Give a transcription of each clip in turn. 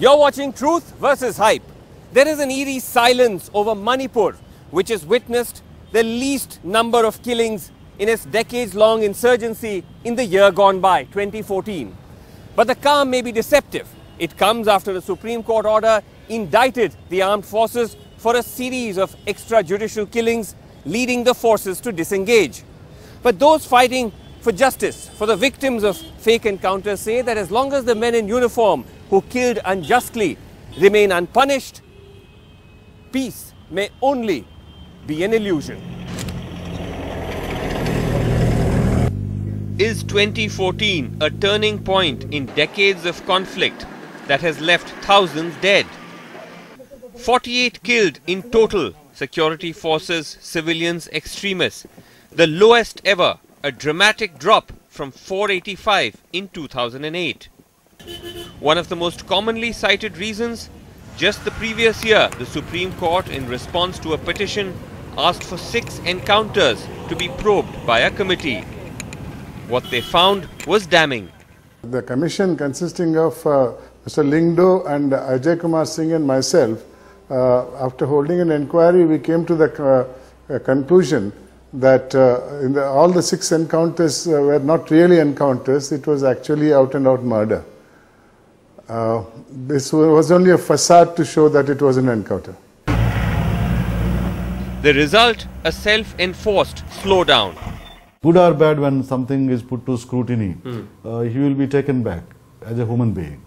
You're watching Truth versus Hype. There is an eerie silence over Manipur, which has witnessed the least number of killings in its decades long insurgency in the year gone by, 2014. But the calm may be deceptive. It comes after a Supreme Court order indicted the armed forces for a series of extrajudicial killings, leading the forces to disengage. But those fighting for justice, for the victims of fake encounters, say that as long as the men in uniform who killed unjustly remain unpunished, peace may only be an illusion. Is 2014 a turning point in decades of conflict that has left thousands dead? 48 killed in total, security forces, civilians, extremists. The lowest ever, a dramatic drop from 485 in 2008. One of the most commonly cited reasons just the previous year, the Supreme Court, in response to a petition, asked for six encounters to be probed by a committee. What they found was damning. The commission consisting of uh, Mr. Lyngdoh and Ajay Kumar Singh and myself, uh, after holding an inquiry, we came to the uh, conclusion that uh, the, all the six encounters uh, were not really encounters, it was actually out and out murder. Uh, this was only a facade to show that it was an encounter. The result, a self-enforced slowdown. Good or bad, when something is put to scrutiny, uh, he will be taken back as a human being.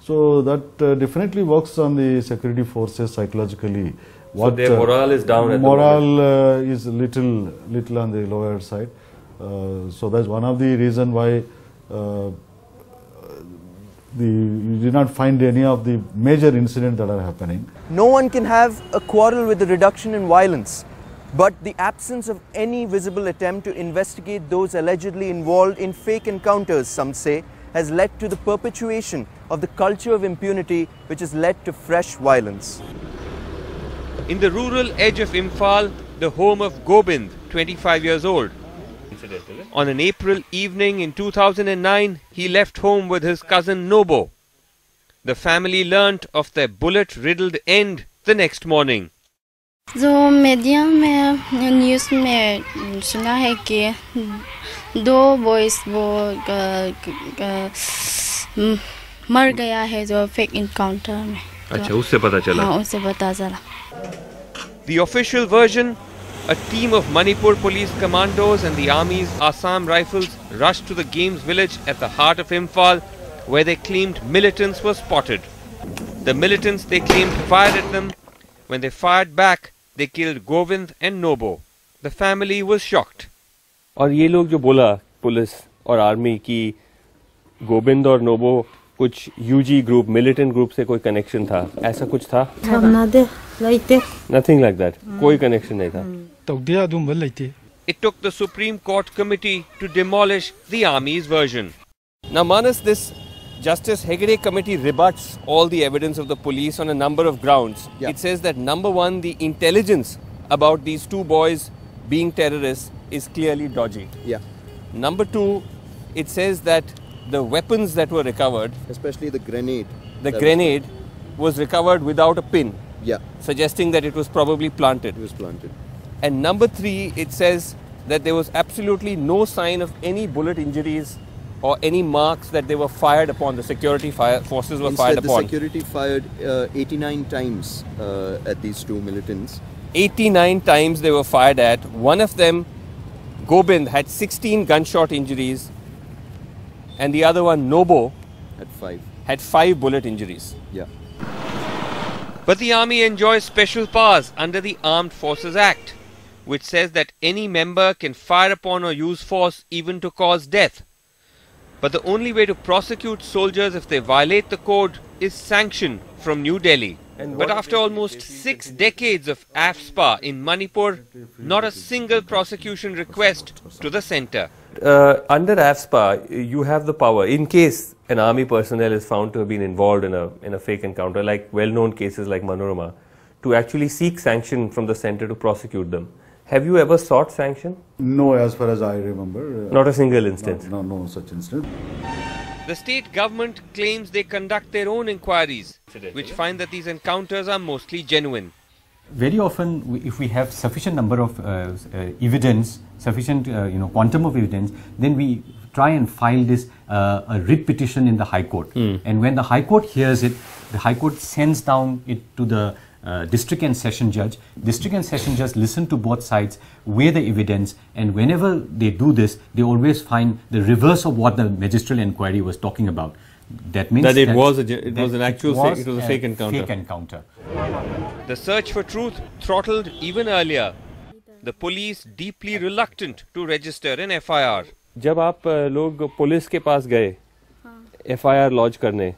So that uh, definitely works on the security forces psychologically. What their morale is down at the morale uh, is little little on the lower side. Uh, so that's one of the reason why uh, the you did not find any of the major incidents that are happening. No one can have a quarrel with the reduction in violence, but the absence of any visible attempt to investigate those allegedly involved in fake encounters, some say, has led to the perpetuation of the culture of impunity which has led to fresh violence. In the rural edge of Imphal, the home of Gobind, 25 years old. On an April evening in 2009, he left home with his cousin Nobo. The family learnt of their bullet-riddled end the next morning. जो media में news में सुना है कि दो boys वो ग- ग- ग- मर गया है जो फेक इनकाउंटर में अच्छा उससे पता चला हाँ उससे पता चला The official version a team of Manipur police commandos and the army's Assam Rifles rushed to the games village at the heart of Imphal where they claimed militants were spotted. The militants they claimed fired at them. When they fired back, they killed Govind and Nobo. The family was shocked. और ये लोग जो बोला police और army की गोविंद और नोबो कुछ UG group militant group से कोई कनेक्शन था ऐसा कुछ था नथिंग लाइक दैट कोई कनेक्शन नहीं था ꯇꯧꯗꯦ ꯑꯗꯨꯝꯕ ꯂꯩꯇꯦ It took the Supreme Court committee to demolish the army's version. Now, Manas, this Justice Hegde committee rebuts all the evidence of the police on a number of grounds. Yeah. It says that number one, the intelligence about these two boys being terrorists is clearly dodgy. Yeah, Number two, it says that the weapons that were recovered, especially the grenade. the grenade, was recovered without a pin, Yeah, suggesting that it was probably planted. was planted. And number three, it says that there was absolutely no sign of any bullet injuries or any marks that they were fired upon. The security fire forces were fired Instead, the upon. security fired uh, 89 times uh, at these two militants. 89 times they were fired at. One of them, Gobind, had 16 gunshot injuries, and the other one, Nobo, At five. had five bullet injuries. Yeah. But the army enjoys special powers under the Armed Forces Act, which says that any member can fire upon or use force even to cause death. But the only way to prosecute soldiers if they violate the code is sanction from New Delhi. but after almost six decades of AFSPA in Manipur, not a single prosecution request to the centre. uh, under AFSPA, you have the power in case an army personnel is found to have been involved in a in a fake encounter, like well-known cases like Manorama, to actually seek sanction from the center to prosecute them. Have you ever sought sanction? No, as far as I remember. uh, Not a single instance. No, no, no such instance. The state government claims they conduct their own inquiries, which find that these encounters are mostly genuine. very often if we have sufficient number of uh, uh, evidence sufficient uh, you know quantum of evidence then we try and file this uh, a writ petition in the high court and when the high court hears it the high court sends down it to the uh, district and session judge district and session judge listen to both sides weigh the evidence and whenever they do this they always find the reverse of what the magistral inquiry was talking about that means That it was a ge- it that was an actual fake- it was a fake a encounter. fake encounter The search for truth throttled even earlier. The police deeply reluctant to register an FIR. जब आप अ, लोग police के पास गए FIR launch करने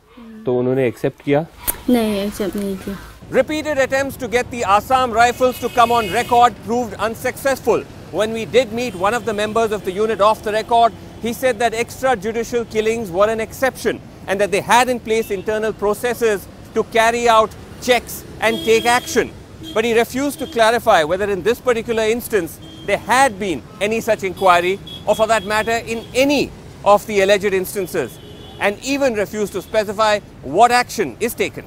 तो उन्होंने accept किया नहीं एक्सेप्ट नहीं किया Repeated attempts to get the Assam Rifles to come on record proved unsuccessful. When we did meet one of the members of the unit off the record, he said that extrajudicial killings were an exception and that they had in place internal processes to carry out checks and take action. But he refused to clarify whether in this particular instance there had been any such inquiry or for that matter in any of the alleged instances and even refused to specify what action is taken.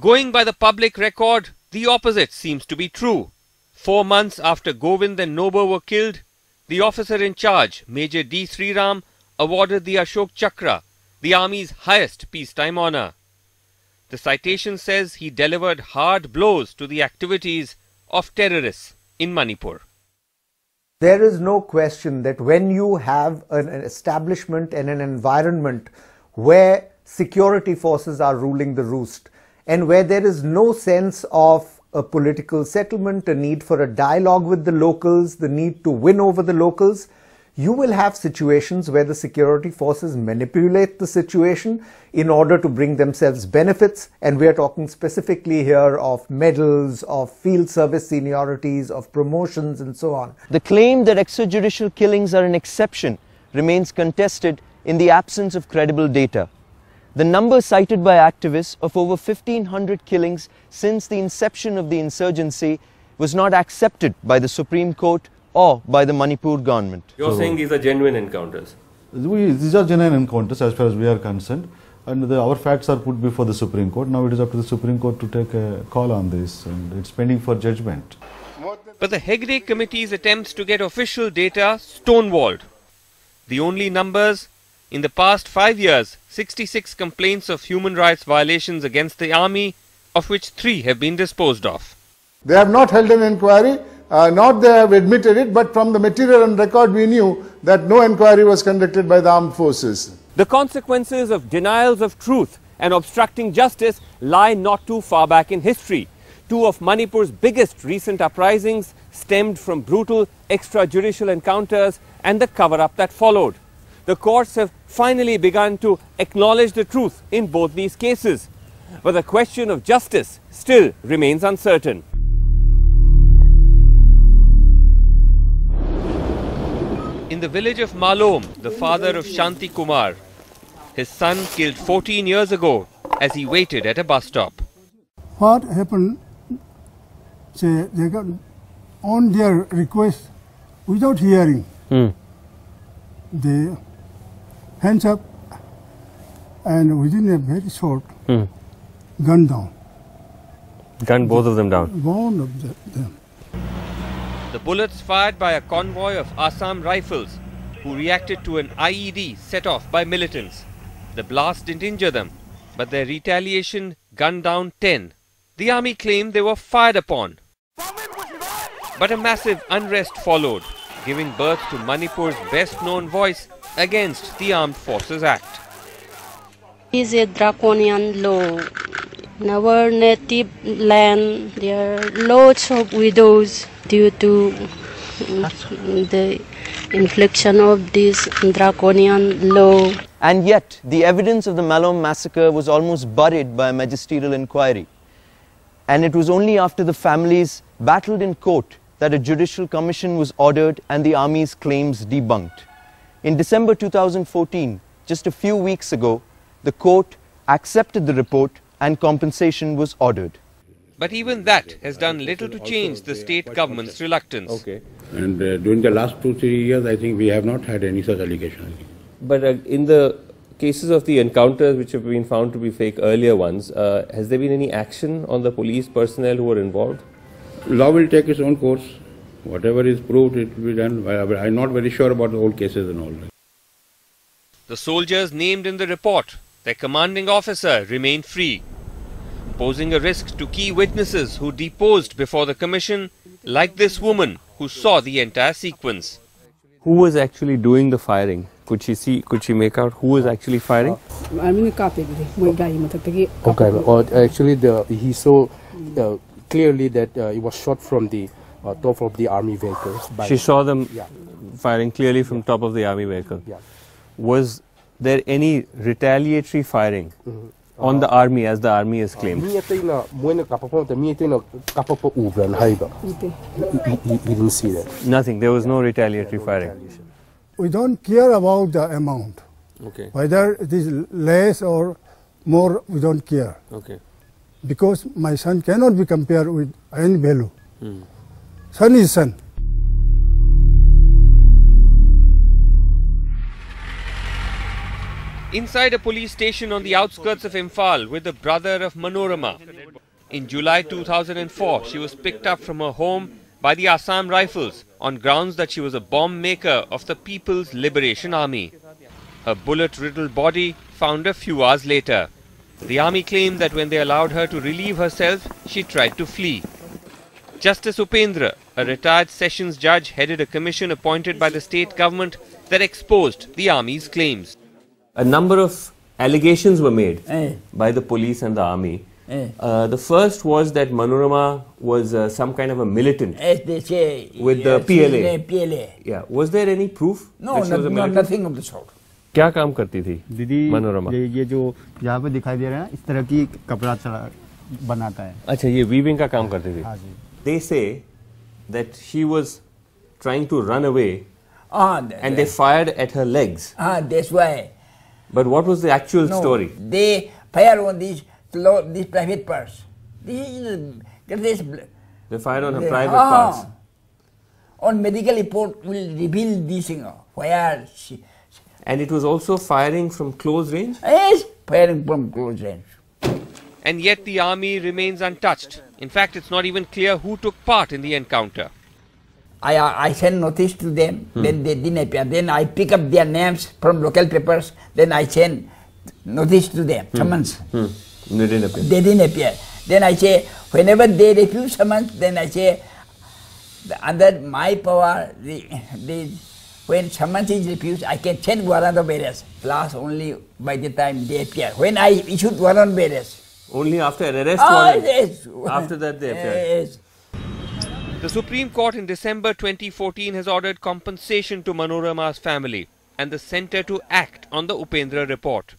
Going by the public record, the opposite seems to be true. Four months after Govind and Nobo were killed, the officer in charge, Major D. Sriram, awarded the Ashok Chakra, the army's highest peacetime honor. The citation says he delivered hard blows to the activities of terrorists in Manipur. There is no question that when you have an, an establishment and an environment where security forces are ruling the roost and where there is no sense of a political settlement, a need for a dialogue with the locals, the need to win over the locals, you will have situations where the security forces manipulate the situation in order to bring themselves benefits. And we are talking specifically here of medals, of field service seniorities, of promotions, and so on. The claim that extrajudicial killings are an exception remains contested in the absence of credible data. The number cited by activists of over 1500 killings since the inception of the insurgency was not accepted by the Supreme Court or by the Manipur government. You're saying these are genuine encounters. We, these are genuine encounters as far as we are concerned, and the, our facts are put before the Supreme Court. Now it is up to the Supreme Court to take a call on this, and it's pending for judgment. But the Hegde Committee's attempts to get official data stonewalled. The only numbers in the past five years 66 complaints of human rights violations against the army, of which three have been disposed of. They have not held an inquiry, uh, not they have admitted it, but from the material and record we knew that no inquiry was conducted by the armed forces. The consequences of denials of truth and obstructing justice lie not too far back in history. Two of Manipur's biggest recent uprisings stemmed from brutal extrajudicial encounters and the cover up that followed. The courts have finally begun to acknowledge the truth in both these cases. But the question of justice still remains uncertain. In the village of Malom, the father of Shanti Kumar, his son killed 14 years ago as he waited at a bus stop. what happened say they got on their request without hearing hmm. they hands up and within a very short hmm. gun down Gunned both of them down. one of the, them The bullets fired by a convoy of Assam rifles who reacted to an IED set off by militants. The blast didn't injure them, but their retaliation gunned down 10. The army claimed they were fired upon. But a massive unrest followed, giving birth to Manipur's best known voice against the Armed Forces Act. It is a draconian law. In our native land, there are lots of widows due to the infliction of this draconian law. And yet, the evidence of the Malom massacre was almost buried by a magisterial inquiry. And it was only after the families battled in court that a judicial commission was ordered and the army's claims debunked. In December 2014, just a few weeks ago, the court accepted the report and compensation was ordered. But even that has done little to change the state government's reluctance. Okay. And uh, during the last two, three years, I think we have not had any such allegation. But uh, in the cases of the encounters which have been found to be fake earlier ones, uh, has there been any action on the police personnel who were involved? Law will take its own course. Whatever is proved, it will be done. I'm not very sure about the old cases and all that. The soldiers named in the report, their commanding officer, remained free, posing a risk to key witnesses who deposed before the commission, like this woman who saw the entire sequence. Who was actually doing the firing? Could she see, could she make out who was actually firing? Uh, I mean, Okay, or uh, actually the, he saw uh, clearly that uh, it was shot from the uh, top of the army vehicles. she saw them yeah. firing clearly from yeah. top of the army vehicle. Yeah. Was there any retaliatory firing mm -hmm. uh, on the army as the army has claimed? We didn't see that. Nothing. There was no retaliatory no firing. We don't care about the amount. Okay. Whether it is less or more, we don't care. Okay. Because my son cannot be compared with any value. Mm. Son is son. Inside a police station on the outskirts of Imphal with the brother of Manorama. In July 2004, she was picked up from her home by the Assam Rifles on grounds that she was a bomb maker of the People's Liberation Army. Her bullet riddled body found a few hours later. The army claimed that when they allowed her to relieve herself, she tried to flee. Justice Upendra, a retired sessions judge, headed a commission appointed by the state government that exposed the army's claims. A number of allegations were made Eh. by the police and the army. Eh. Uh, the first was that Manorama was uh, some kind of a militant As they say, with the yes, in PLA. the PLA. Yeah. Was there any proof? No, that she no, was a no, militant? nothing of the sort. क्या काम करती थी दीदी मनोरमा ये ये जो यहाँ पे दिखाई दे रहा है इस तरह की कपड़ा चला बनाता है अच्छा ये वीविंग का काम करती थी हाँ जी they say that she was trying to run away Ah, and they fired at her legs ah, that's why. but what was the actual No, story They fired on these clo- these private parts. This is the this, they fired on her the- private ah, parts On medical report will reveal this thing. Where she and it was also firing from close range is firing from close range. And yet the army remains untouched. In fact, it's not even clear who took part in the encounter. I, I I send notice to them, hmm. then they didn't appear. Then I pick up their names from local papers, then I send notice to them, hmm. summons. hmm. they didn't appear They didn't appear. Then I say, whenever they refuse summons, then I say, the- under my power, the, the, when summons is refused, I can send warrant of arrest. Last only by the time they appear. When I issued warrant of arrest, only after an arrest Ah, warrant yes. after that they appeared Yes. The Supreme Court in December 2014 has ordered compensation to Manorama's family and the centre to act on the Upendra report.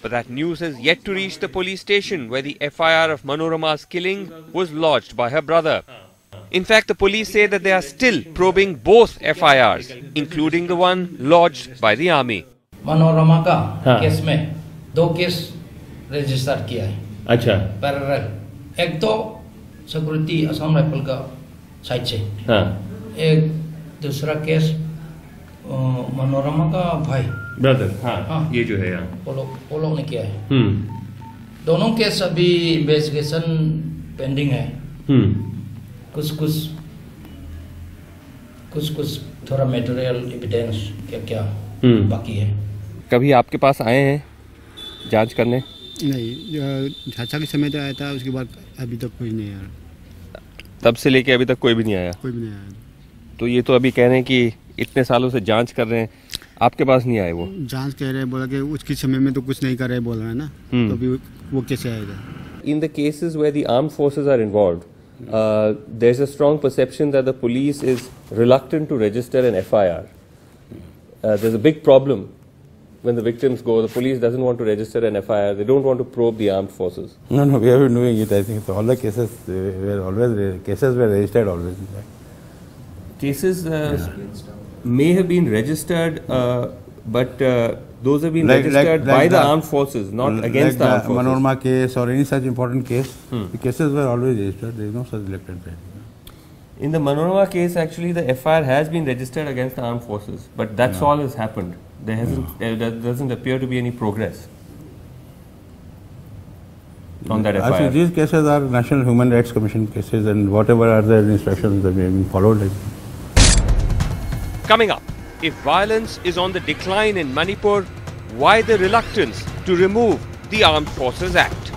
But that news has yet to reach the police station where the FIR of Manorama's killing was lodged by her brother. In fact, the police say that they are still probing both FIRs, including the one lodged by the army. Manorama का हाँ। Case में दो case register किया है। अच्छा। Parallel एक तो security Assam rifle का साइड से। हाँ। एक दूसरा केस मनोरमा का भाई। ब्रदर हाँ, हाँ। ये जो है वो लोग वो लोग ने किया है। हम्म। दोनों केस अभी इन्वेस्टिगेशन पेंडिंग है। हम्म। कुछ कुछ कुछ कुछ थोड़ा मेटेरियल एविडेंस क्या क्या हम्म। बाकी है। कभी आपके पास आए हैं जाँच करने? नहीं झांसा के समय तो आया था उसके बाद अभी तक कोई नहीं आया। तब से लेके अभी तक कोई भी नहीं आया? कोई भी नहीं आया। तो ये तो अभी कह रहे हैं कि इतने सालों से जाँच कर रहे हैं आपके पास नहीं आए वो? जाँच कह रहे हैं बोला कि उसके समय में तो कुछ नहीं कर रहे बोल रहे हैं ना। हम्म। तो अभी वो कैसे आएगा? In the cases where the armed forces are involved, uh, there's a strong perception that the police is reluctant to register an FIR. Uh, there's a big problem when the victims go. The police doesn't want to register an FIR. They don't want to probe the armed forces. No, no, we have been doing it. I think so all the cases uh, were always cases were registered always. in. Cases uh, may have been registered, uh, but uh, those have been registered by the, armed forces, not like against the armed forces. Manorama case or any such important case, Hmm. the cases were always registered. There is no such elected bed. In the Manorama case, actually, the FIR has been registered against the armed forces, but that's No. all has happened. There hasn't, uh, there doesn't appear to be any progress on that FIR. Actually, these cases are National Human Rights Commission cases, and whatever are their instructions that have been followed. Coming up, if violence is on the decline in Manipur, why the reluctance to remove the Armed Forces Act?